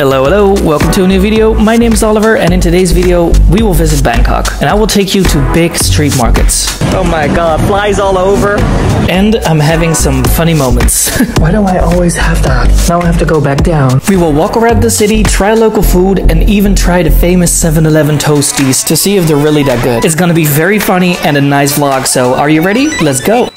Hello, hello, welcome to a new video. My name is Oliver and in today's video we will visit Bangkok and I will take you to big street markets. Oh my god, flies all over. And I'm having some funny moments. Why do I always have that? Now I have to go back down. We will walk around the city, try local food and even try the famous 7-Eleven toasties to see if they're really that good. It's gonna be very funny and a nice vlog, so are you ready? Let's go!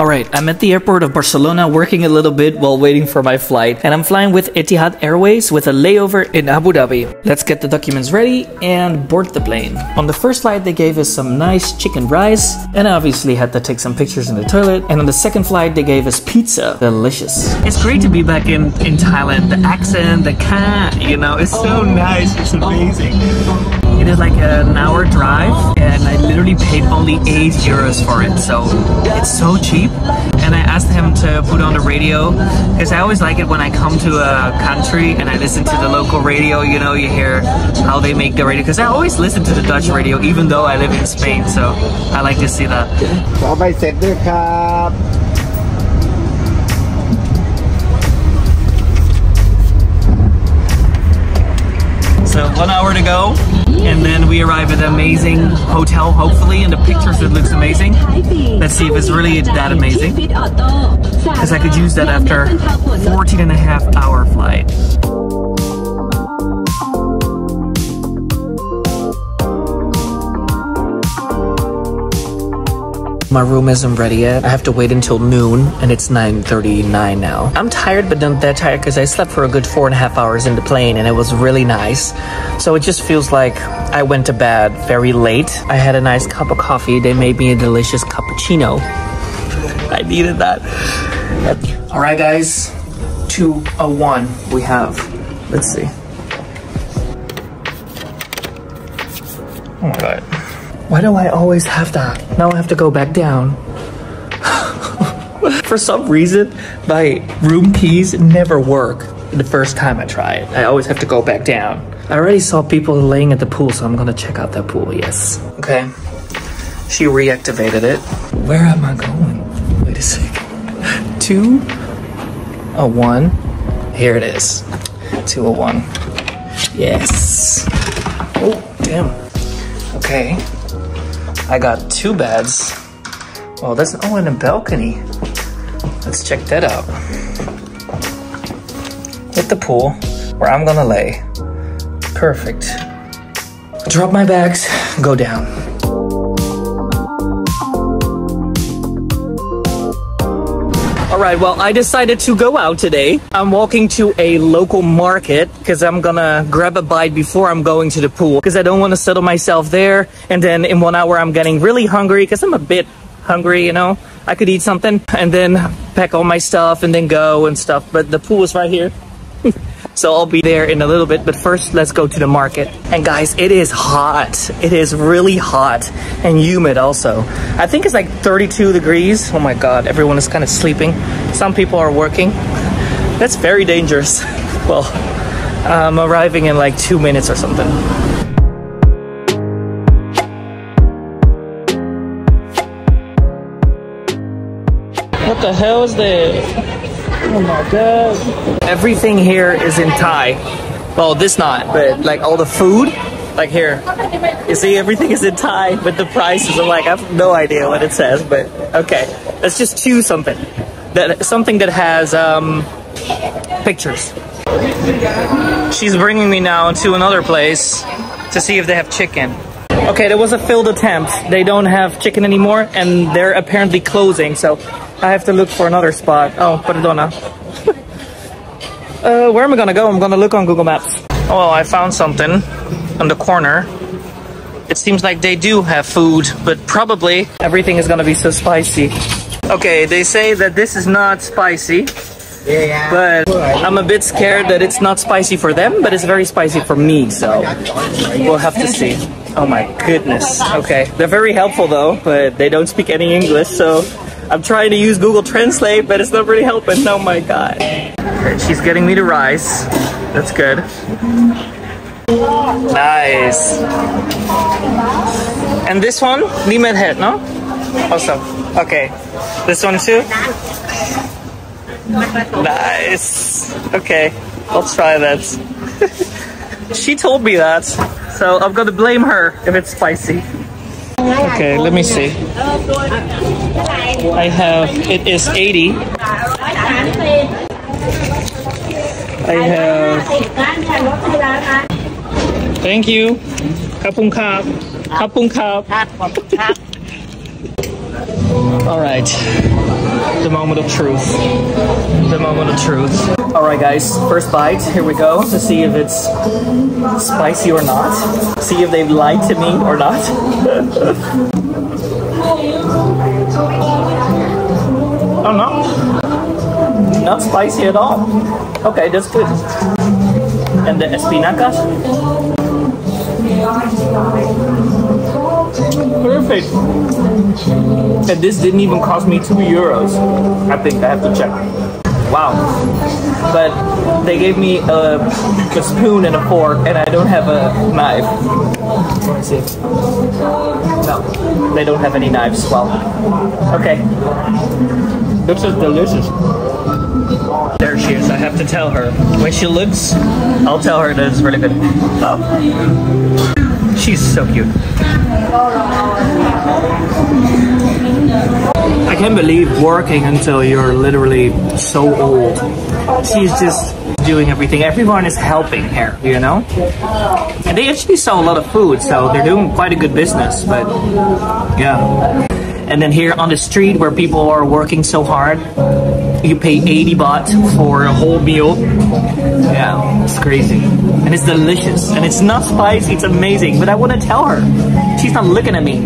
Alright, I'm at the airport of Barcelona working a little bit while waiting for my flight, and I'm flying with Etihad Airways with a layover in Abu Dhabi. Let's get the documents ready and board the plane. On the first flight, they gave us some nice chicken rice, and I obviously had to take some pictures in the toilet. And on the second flight, they gave us pizza. Delicious. It's great to be back in, in Thailand. The accent, the cat, you know, it's so oh. nice. It's amazing. It is like an hour drive, and I literally paid only 8 euros for it, so it's so cheap. And I asked him to put on the radio, because I always like it when I come to a country and I listen to the local radio, you know, you hear how they make the radio, because I always listen to the Dutch radio, even though I live in Spain, so I like to see that. ขอใบเสร็จด้วยครับ So one hour to go, and then we arrive at an amazing hotel, hopefully, and the pictures it looks amazing. Let's see if it's really that amazing. Because I could use that after 14 and a half hour flight. My room isn't ready yet. I have to wait until noon and it's 9.39 now. I'm tired but not that tired because I slept for a good four and a half hours in the plane and it was really nice. So it just feels like I went to bed very late. I had a nice cup of coffee. They made me a delicious cappuccino. I needed that. All right, guys. 201 we have. Let's see. Oh my god. Why do I always have that? Now I have to go back down. For some reason, my room keys never work the first time I try it. I always have to go back down. I already saw people laying at the pool, so I'm gonna check out that pool, yes. Okay. She reactivated it. Where am I going? Wait a second. Two, a one. Here it is. Two, a one. Yes. Oh, damn. Okay. I got two beds. Oh, that's oh, and a balcony. Let's check that out. Hit the pool where I'm gonna lay. Perfect. Drop my bags, go down. Alright, well, I decided to go out today. I'm walking to a local market because I'm gonna grab a bite before I'm going to the pool because I don't want to settle myself there. And then in one hour, I'm getting really hungry because I'm a bit hungry, you know. I could eat something and then pack all my stuff and then go and stuff. But the pool is right here. So I'll be there in a little bit, but first let's go to the market. And guys, it is hot. It is really hot and humid also. I think it's like 32 degrees. Oh my God, everyone is kind of sleeping. Some people are working. That's very dangerous. Well, I'm arriving in like two minutes or something. What the hell is that? Oh my god. Everything here is in Thai. Well, this not, but like all the food, like here. You see, everything is in Thai, but the prices are like, I have no idea what it says, but okay. Let's just choose something. That Something that has um, pictures. She's bringing me now to another place to see if they have chicken. Okay, there was a failed attempt. They don't have chicken anymore, and they're apparently closing, so I have to look for another spot. Oh, perdona. uh, where am I gonna go? I'm gonna look on Google Maps. Oh, I found something on the corner. It seems like they do have food, but probably everything is gonna be so spicy. Okay, they say that this is not spicy, Yeah. Yeah. But I'm a bit scared that it's not spicy for them, but it's very spicy for me, so we'll have to see. Oh my goodness. Okay, they're very helpful though, but they don't speak any English, so I'm trying to use Google Translate, but it's not really helping. Oh my god. Okay, she's getting me to rice. That's good. Nice. And this one, limit head, no? Also. Okay. This one too? Nice. Okay, I'll try that. she told me that, so I'm gonna blame her if it's spicy. Okay, let me see. I have it is 80. I have Thank you. Kapung kap. Kapung kap. All right. The moment of truth. The moment of truth. All right, guys. First bite. Here we go to see if it's spicy or not. See if they lied to me or not. oh no. Not spicy at all. Okay, that's good. And the espinacas. Perfect. And this didn't even cost me two euros. I think I have to check. Wow. But they gave me a, a spoon and a fork, and I don't have a knife. Let me see. No, they don't have any knives. Well, okay. This is delicious. There she is. I have to tell her. When she looks, I'll tell her that it's really good. Oh. She's so cute. I can't believe working until you're literally so old. She's just doing everything. Everyone is helping her, you know? And they actually sell a lot of food, so they're doing quite a good business, but yeah. And then here on the street where people are working so hard, you pay 80 baht for a whole meal. Yeah, it's crazy. And it's delicious. And it's not spicy, it's amazing. But I want to tell her. She's not looking at me.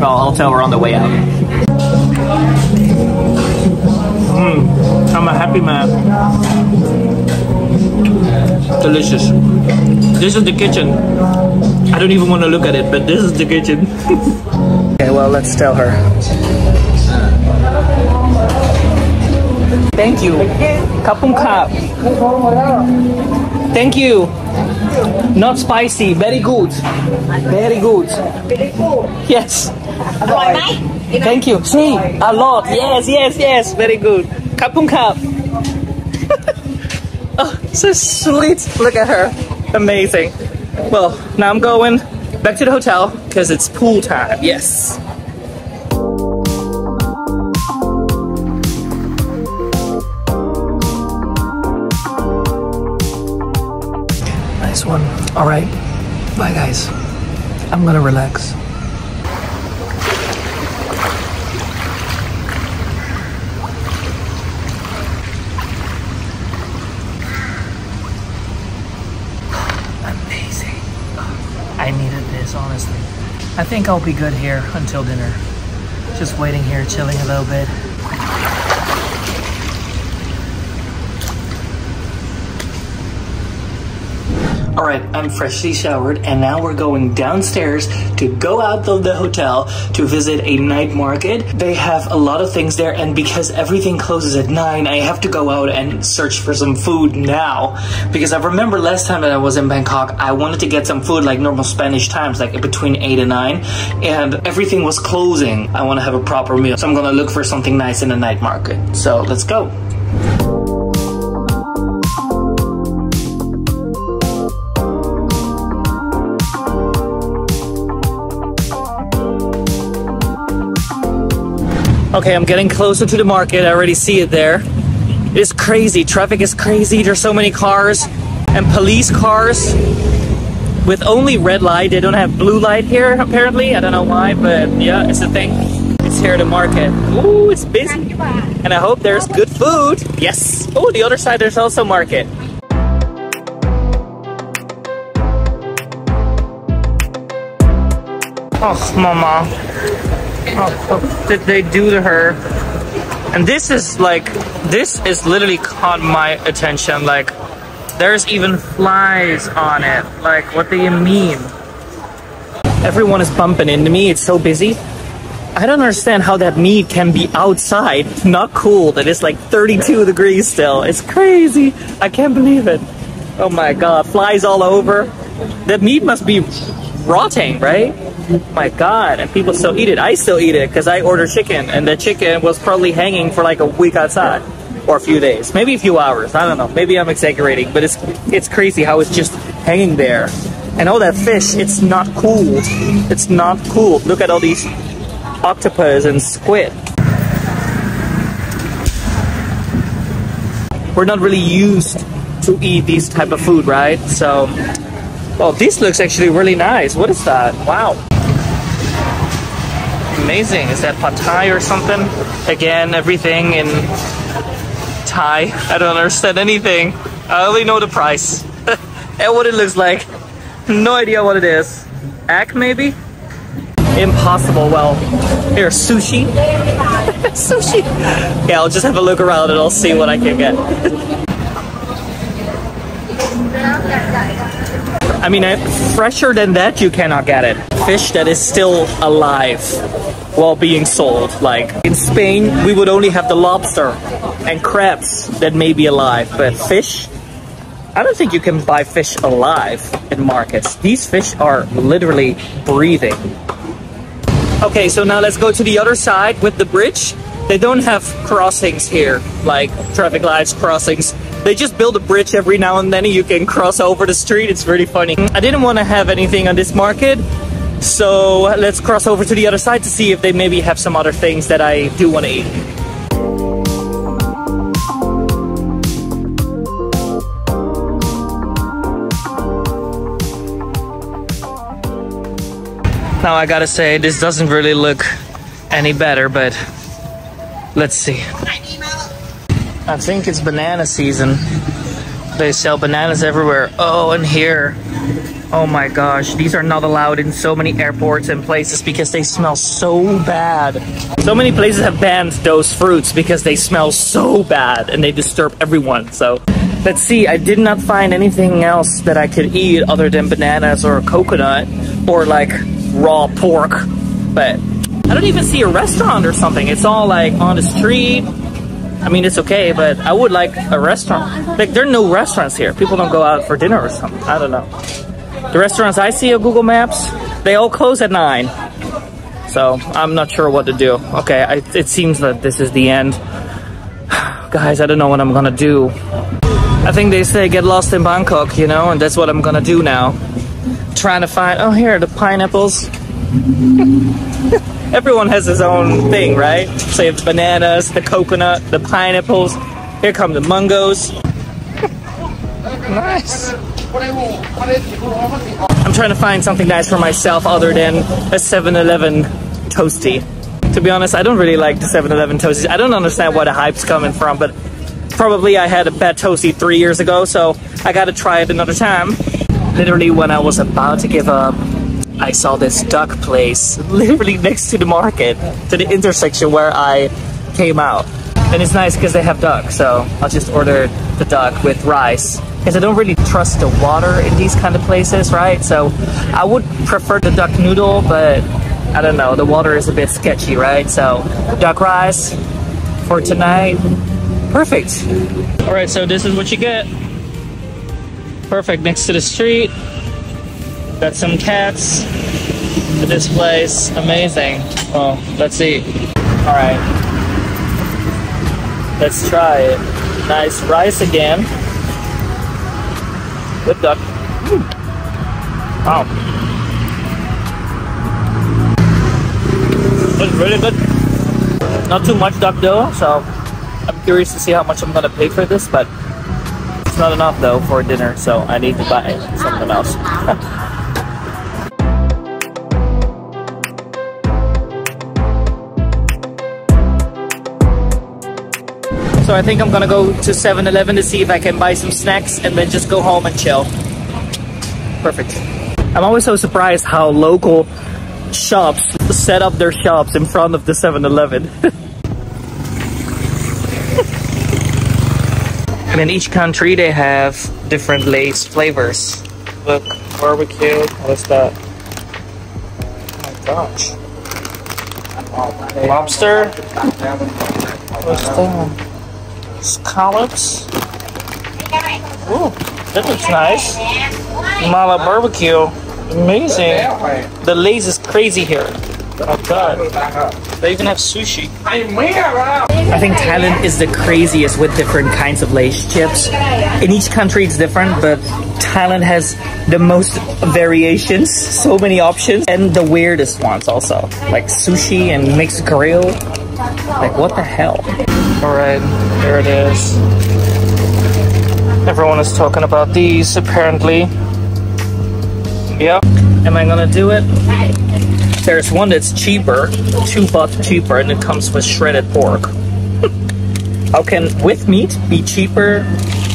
Well, I'll tell her on the way out. Mmm, I'm a happy man. Delicious. This is the kitchen. I don't even want to look at it, but this is the kitchen. okay, well, let's tell her. Thank you. Kapung kap. Thank you. Not spicy. Very good. Very good. Yes. Thank you. See, a lot. Yes, yes, yes. Very good. Kapung kap. oh, so sweet. Look at her. Amazing. Well, now I'm going back to the hotel because it's pool time. Yes. Nice one. All right. Bye, guys. I'm gonna relax. Amazing. I needed this, honestly. I think I'll be good here until dinner. Just waiting here, chilling a little bit. All right, I'm freshly showered, and now we're going downstairs to go out of the hotel to visit a night market. They have a lot of things there, and because everything closes at 9, I have to go out and search for some food now. Because I remember last time that I was in Bangkok, I wanted to get some food like normal Spanish times, like between 8 and 9, and everything was closing. I want to have a proper meal, so I'm gonna look for something nice in the night market. So let's go. Okay, I'm getting closer to the market. I already see it there. It is crazy. Traffic is crazy. There's so many cars and police cars with only red light. They don't have blue light here, apparently. I don't know why, but yeah, it's a thing. It's here at the market. Ooh, it's busy. And I hope there's good food. Yes. Oh, the other side, there's also market. Oh, mama. Oh, did they do to her? And this is like, this is literally caught my attention. Like, there's even flies on it. Like, what do you mean? Everyone is bumping into me. It's so busy. I don't understand how that meat can be outside, not cool. That it's like 32 degrees still. It's crazy. I can't believe it. Oh my god, flies all over. That meat must be rotting, right? My god, and people still eat it. I still eat it because I ordered chicken, and the chicken was probably hanging for like a week outside. or a few days, maybe a few hours. I don't know. Maybe I'm exaggerating, but it's it's crazy how it's just hanging there. And all that fish, it's not cooled. It's not cooled. Look at all these octopus and squid. We're not really used to eat these type of food, right? So, well, this looks actually really nice. What is that? Wow. Amazing. Is that pad thai or something? Again, everything in Thai. I don't understand anything. I only know the price and what it looks like. No idea what it is. Egg, maybe? Impossible. Well, here, sushi. sushi. Yeah, I'll just have a look around and I'll see what I can get. I mean, fresher than that, you cannot get it. Fish that is still alive while being sold. Like in Spain, we would only have the lobster and crabs that may be alive, but fish, I don't think you can buy fish alive in markets. These fish are literally breathing. Okay, so now let's go to the other side with the bridge. They don't have crossings here, like traffic lights crossings. They just build a bridge every now and then and you can cross over the street. It's really funny. I didn't want to have anything on this market, so let's cross over to the other side to see if they maybe have some other things that I do want to eat. Now I gotta say, this doesn't really look any better, but let's see. I think it's banana season. They sell bananas everywhere. Oh, and here. Oh my gosh, these are not allowed in so many airports and places because they smell so bad. So many places have banned those fruits because they smell so bad and they disturb everyone. So let's see, I did not find anything else that I could eat other than bananas or coconut or like raw pork. But I don't even see a restaurant or something. It's all like on the street I mean, it's okay, but I would like a restaurant. Like, there are no restaurants here. People don't go out for dinner or something. I don't know. The restaurants I see on Google Maps, they all close at 9. So, I'm not sure what to do. Okay, I, it seems that this is the end. Guys, I don't know what I'm gonna do. I think they say get lost in Bangkok, you know, and that's what I'm gonna do now. Trying to find, oh here, the pineapples. everyone has his own thing, right? So you have the bananas, the coconut, the pineapples. Here come the mungos. nice. I'm trying to find something nice for myself other than a 7-Eleven toasty. To be honest, I don't really like the 7-Eleven toasties. I don't understand where the hype's coming from, but probably I had a bad toasty three years ago, so I gotta try it another time. Literally when I was about to give up, I saw this duck place literally next to the market, to the intersection where I came out. And it's nice because they have duck, so I'll just order the duck with rice. Because I don't really trust the water in these kind of places, right? So I would prefer the duck noodle, but I don't know, the water is a bit sketchy, right? So duck rice for tonight, perfect. All right, so this is what you get. Perfect next to the street. Got some cats at this place. Amazing. Oh, let's see. All right. Let's try it. Nice rice again. Good duck. Wow. It's really good. Not too much duck though, so I'm curious to see how much I'm gonna pay for this, but it's not enough though for dinner, so I need to buy something else. So I think I'm gonna go to 7-Eleven to see if I can buy some snacks and then just go home and chill. Perfect. I'm always so surprised how local shops set up their shops in front of the 7-Eleven. and in each country they have different Lay's flavors. Look, barbecue, what's that? Oh my gosh. Lobster? What's that? Scallops. Ooh, that looks nice. Mala barbecue. Amazing. The Lay's is crazy here. Oh god. They even have sushi. I think Thailand is the craziest with different kinds of Lay's chips. In each country it's different, but Thailand has the most variations, so many options, and the weirdest ones also. Like sushi and mixed grill. Like what the hell? Alright, there it is. Everyone is talking about these apparently. Yep. Am I gonna do it? There's one that's cheaper, two bucks cheaper, and it comes with shredded pork. How can with meat be cheaper?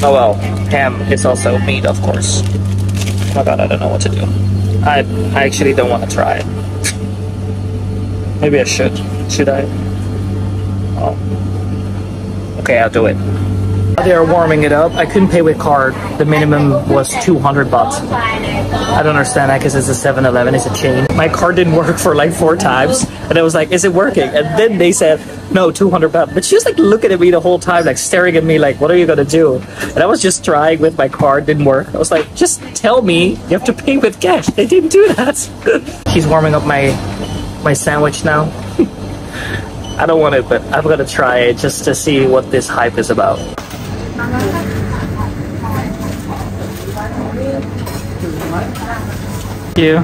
Oh well, ham is also meat, of course. Oh my god, I don't know what to do. I I actually don't want to try it. Maybe I should. Should I? Oh. Okay, I'll do it. They are warming it up. I couldn't pay with card. The minimum was 200 bucks. I don't understand that because it's a 7-Eleven, it's a chain. My card didn't work for like four times. And I was like, is it working? And then they said, no, 200 bucks. But she was like looking at me the whole time, like staring at me like, what are you gonna do? And I was just trying with my card, didn't work. I was like, just tell me you have to pay with cash. They didn't do that. She's warming up my my sandwich now. I don't want it, but I'm gonna try it just to see what this hype is about. Thank you.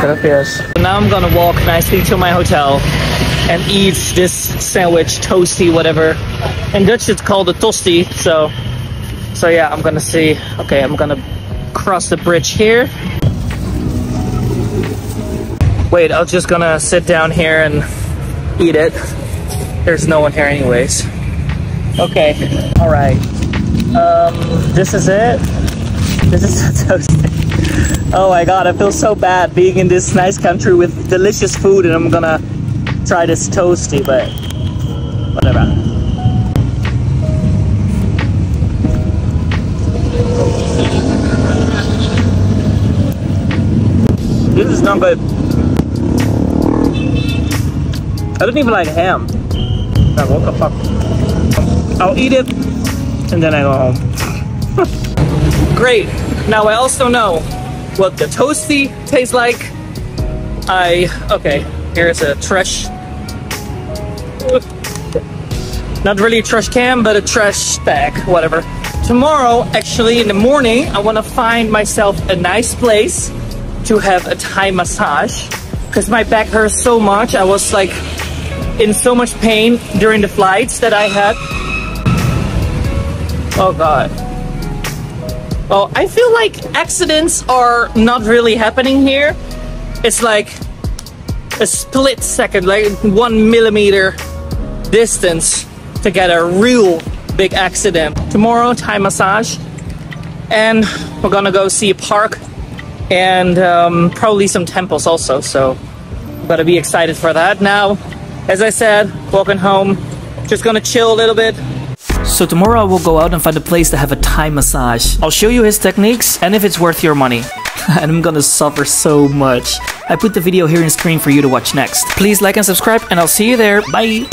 Gracias. So now I'm gonna walk nicely to my hotel and eat this sandwich, toasty, whatever. In Dutch it's called a tosti, so so yeah, I'm gonna see. Okay, I'm gonna cross the bridge here. Wait, I'm just gonna sit down here and eat it. There's no one here anyways. Okay, alright. Um, this is it. This is the toasty. Oh my god, I feel so bad being in this nice country with delicious food and I'm gonna try this toasty, but whatever. This is not good. I don't even like ham. Like, what the fuck? I'll eat it and then I go home. Great. Now I also know what the toasty tastes like. I okay. Here's a trash. Not really a trash can, but a trash bag, whatever. Tomorrow, actually, in the morning, I want to find myself a nice place to have a Thai massage because my back hurts so much. I was like in so much pain during the flights that I had. Oh god. Well, I feel like accidents are not really happening here. It's like a split second, like one millimeter distance to get a real big accident. Tomorrow, Thai massage, and we're gonna go see a park and um, probably some temples also. So, gotta be excited for that. Now, as I said, walking home, just gonna chill a little bit, so tomorrow I will go out and find a place to have a Thai massage. I'll show you his techniques and if it's worth your money. and I'm gonna suffer so much. I put the video here in screen for you to watch next. Please like and subscribe and I'll see you there. Bye!